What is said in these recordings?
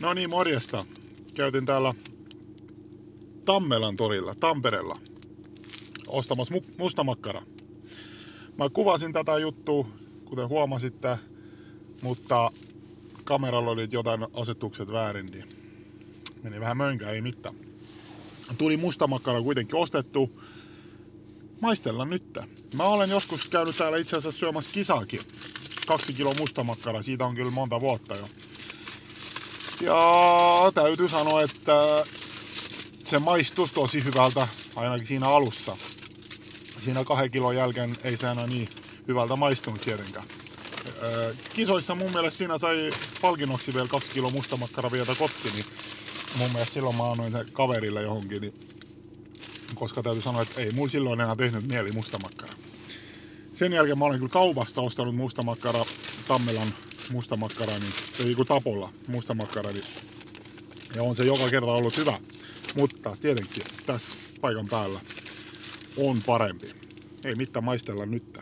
No niin, morjesta. Käytin täällä Tammelan torilla, Tampereella, ostamassa mu- mustamakkara. Mä kuvasin tätä juttua, kuten huomasitte, mutta kameralla oli jotain asetukset väärin, niin meni vähän mönkä, ei mitään. Tuli mustamakkara kuitenkin ostettu. Maistella nyt. Mä olen joskus käynyt täällä itse asiassa syömässä kisaakin. Kaksi kilo mustamakkara, siitä on kyllä monta vuotta jo. Ja täytyy sanoa, että se maistus tosi hyvältä, ainakin siinä alussa. Siinä kahden kilon jälkeen ei se enää niin hyvältä maistunut tietenkään. Kisoissa mun mielestä siinä sai palkinnoksi vielä kaksi kilo mustamakkara vieta kotti, niin mun mielestä silloin mä annoin sen kaverille johonkin, niin koska täytyy sanoa, että ei mulla silloin enää tehnyt mieli mustamakkara. Sen jälkeen mä olen kyllä kaupasta ostanut mustamakkara, Tammelan mustamakkara, niin, ei kun Tapolla niin, ja on se joka kerta ollut hyvä. Mutta tietenkin tässä paikan päällä on parempi. Ei mitään maistella nyt.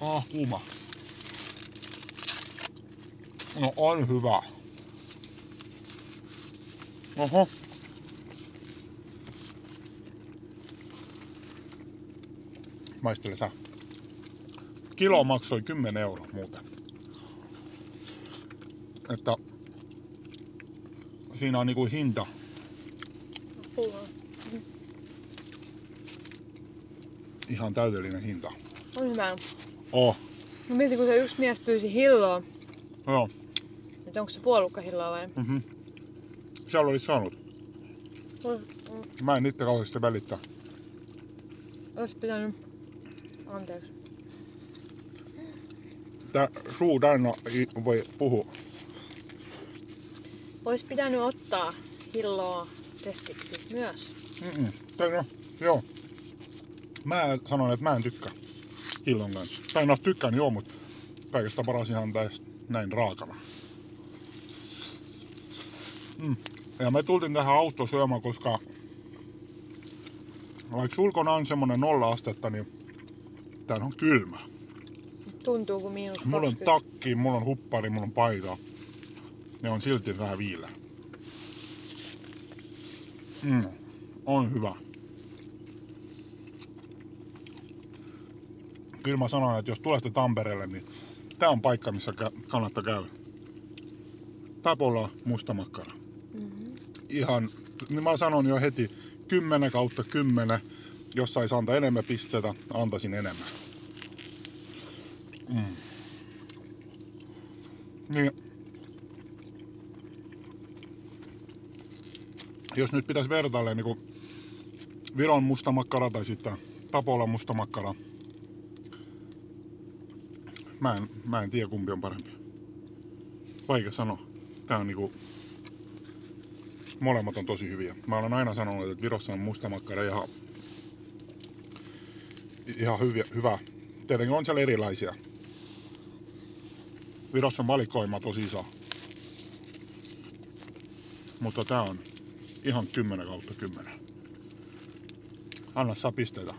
Ah, kuuma. No on hyvä. Oho. Maistele sä. Kilo maksoi 10 euroa muuten. Että siinä on niinku hinta. Ihan täydellinen hinta. On hyvä. Oh, Mä mietin, kun se yksi mies pyysi hilloa, joo. että onko se puolukka hilloa vai? Mhm. Siellä olisi saanut. Mä en niitä kauheasti välittää. Olisi pitänyt... Anteeksi. Tää suu täynnä voi puhua. Olisi pitänyt ottaa hilloa testiksi myös. Mm-mm. Tai no, joo. Mä sanon, että mä en tykkää hillon kanssa. Tai no tykkään joo, mutta kaikesta paras ihan näin raakana. Mm. Ja me tultiin tähän autoon syömään, koska vaikka ulkona on semmonen nolla astetta, niin täällä on kylmä. Tuntuu kuin miinus Mulla on 20. takki, mulla on huppari, mulla on paita. Ne on silti vähän viilä. Mm. On hyvä. Kyllä mä sanon, että jos tulette Tampereelle, niin tää on paikka, missä kannattaa käydä. Tapola mustamakkara. Ihan, niin mä sanon jo heti, 10 kautta 10. Jos sais antaa enemmän pisteitä, antaisin enemmän. Niin. Jos nyt pitäisi vertailla niin kuin Viron mustamakkara tai sitten Tapolan mustamakkara. Mä en, mä en tiedä kumpi on parempi. Vaikea sanoa. Tää on niinku... Molemmat on tosi hyviä. Mä olen aina sanonut, että Virossa on mustamakkara ihan... Ihan hyviä, hyvä. Tietenkin on siellä erilaisia. Virossa on valikoima tosi iso. Mutta tää on ihan 10 kautta 10. Anna saa pisteitä.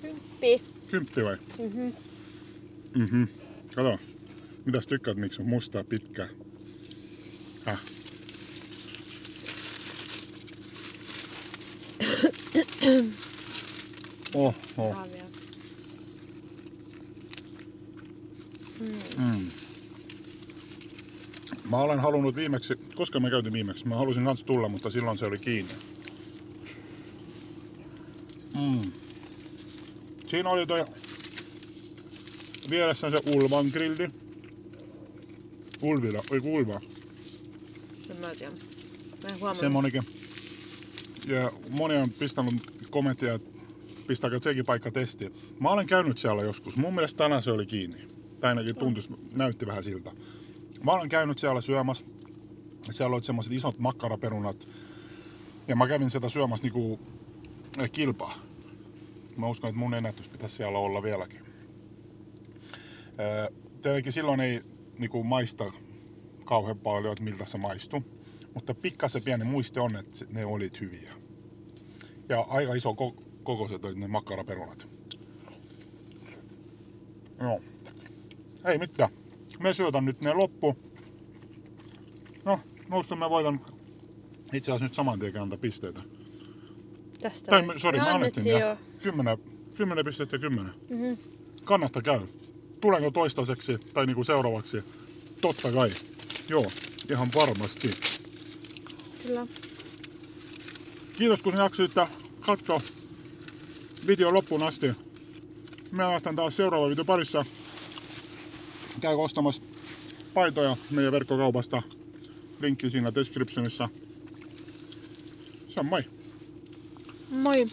Kymppi. Kymppi vai? Mhm. Mhm. Kato. Mitäs tykkäät, miksi on mustaa pitkä? Häh? Oh, oh. Kahvia. Mm. Mä olen halunnut viimeksi, koska mä käytin viimeksi, mä halusin kans tulla, mutta silloin se oli kiinni. Mm. Siinä oli toi vieressä se Ulvan grilli. Ulvila, ei kun Ulva. En mä tiedä. Mä en huomannut. Semmonenkin. Ja moni on pistänyt kommenttia, että pistääkö sekin paikka testiin. Mä olen käynyt siellä joskus. Mun mielestä tänään se oli kiinni. Tai ainakin tuntuisi, näytti vähän siltä. Mä olen käynyt siellä syömässä. Siellä oli semmoiset isot makkaraperunat. Ja mä kävin sitä syömässä niinku eh, kilpaa. Mä uskon, että mun ennätys pitäisi siellä olla vieläkin. Öö, Tietenkin silloin ei niinku maista kauhean paljon, että miltä se maistui. Mutta pikkasen pieni muiste on, että ne olit hyviä. Ja aika iso ko- kokoiset oli ne makkaraperunat. Joo. Ei mitään. Me syötän nyt ne loppu. No, noista mä voitan itse asiassa nyt saman tien antaa pisteitä. Tästä. Tai, sori, Me mä annettiin jo. 10, 10 pistettä 10. Mhm. Kannattaa käy. Tulenko toistaiseksi tai niinku seuraavaksi? Totta kai. Joo, ihan varmasti. Kyllä. Kiitos kun jaksoitte katsoa video loppuun asti. Me lähdetään taas seuraava video parissa. Käy ostamassa paitoja meidän verkkokaupasta. Linkki siinä descriptionissa. Se on moi. Moi.